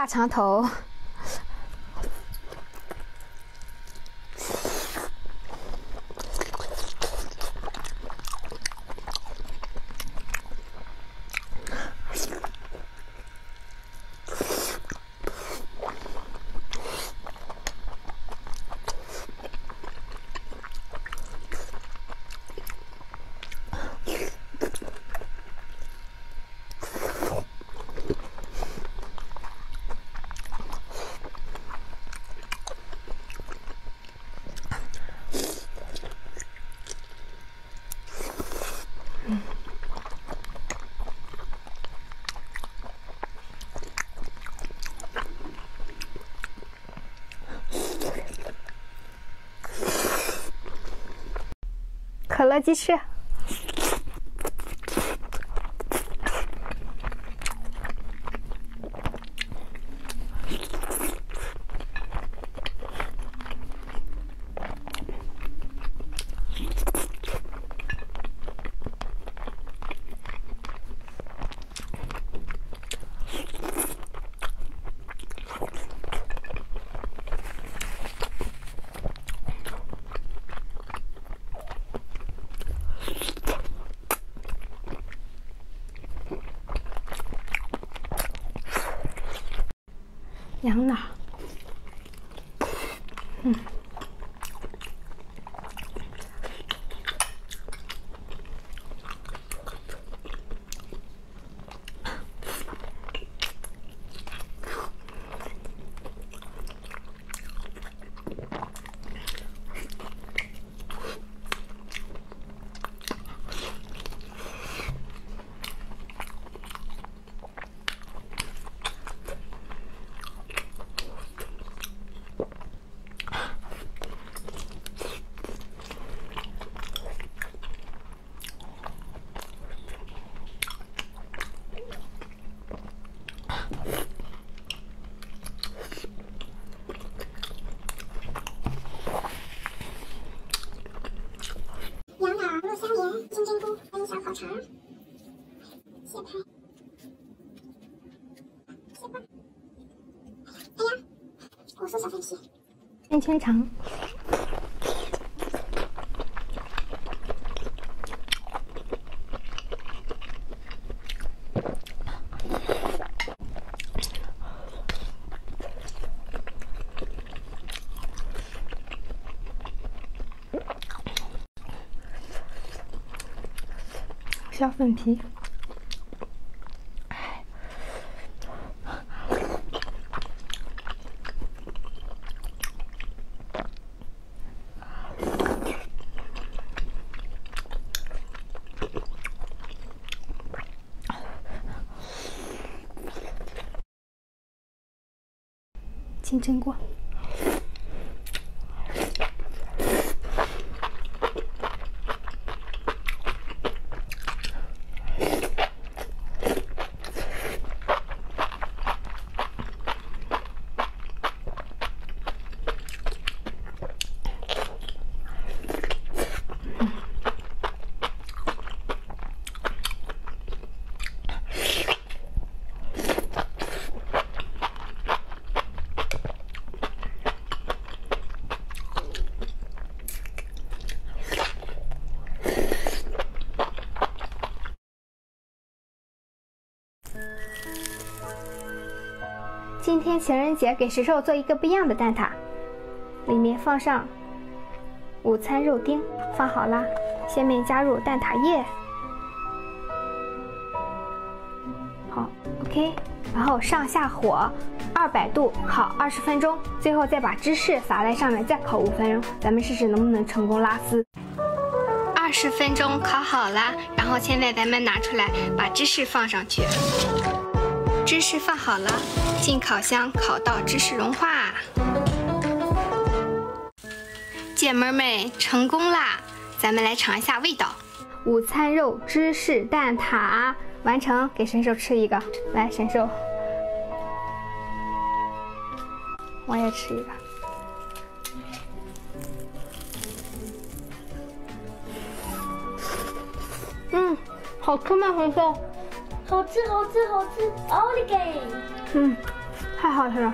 大长头。可乐鸡翅。羊脑，嗯，金针菇和一小烤肠，切开，切块。哎呀，果蔬小番茄，三圈长。小粉皮，金针菇。今天情人节给石兽做一个不一样的蛋挞，里面放上午餐肉丁，放好啦。下面加入蛋挞液，好，OK，然后上下火，二百度烤二十分钟，最后再把芝士撒在上面，再烤五分钟。咱们试试能不能成功拉丝。二十分钟烤好啦，然后现在咱们拿出来，把芝士放上去。芝士放好了，进烤箱烤到芝士融化。姐妹们，成功啦！咱们来尝一下味道。午餐肉芝士蛋挞完成，给神兽吃一个。来，神兽，我也吃一个。嗯，好吃吗，神兽？好吃，好吃，好吃！奥利给！嗯，太好吃了。